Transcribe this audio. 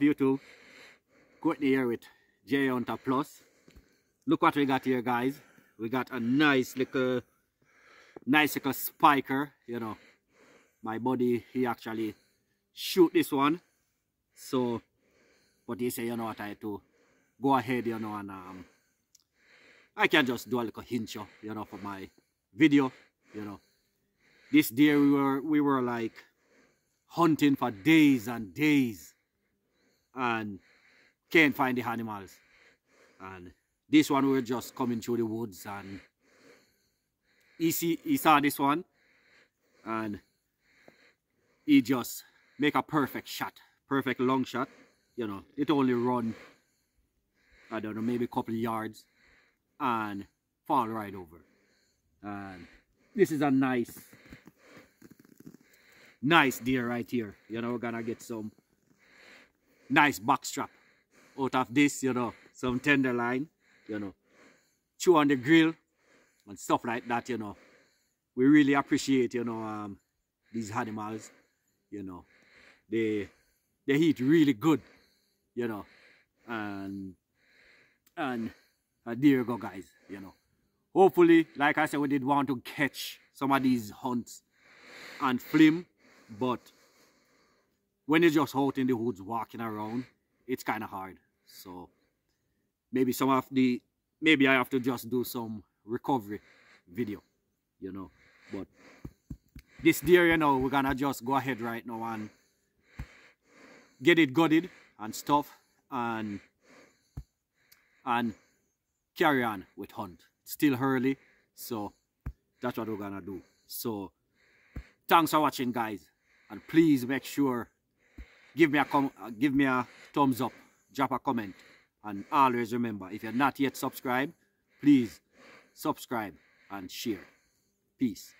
YouTube. Courtney here with JA Hunter Plus. Look what we got here, guys. We got a nice little, nice little spiker. You know, my buddy he actually shoot this one. So, but he say, you know what I do? Go ahead, you know, and um, I can just do a little hinge, you know, for my video, you know. This deer we were we were like hunting for days and days and can't find the animals. And this one we were just coming through the woods and he, see, he saw this one and he just make a perfect shot, perfect long shot. You know, it only run, I don't know, maybe a couple yards and fall right over. And this is a nice, nice deer right here. You know, we're gonna get some nice back strap out of this, you know, some tenderloin, you know, chew on the grill and stuff like that, you know. We really appreciate, you know, um, these animals, you know. They they eat really good, you know. And and uh, there you go guys, you know. Hopefully, like I said, we did want to catch some of these hunts and film, but when you're just out in the woods walking around, it's kind of hard. So maybe some of the, maybe I have to just do some recovery video, you know. But this deer, you know, we're gonna just go ahead right now and get it gutted and stuff and and carry on with hunt. Still early, so that's what we're gonna do. So thanks for watching guys and please make sure give me a com uh, give me a thumbs up drop a comment and always remember if you're not yet subscribed please subscribe and share. Peace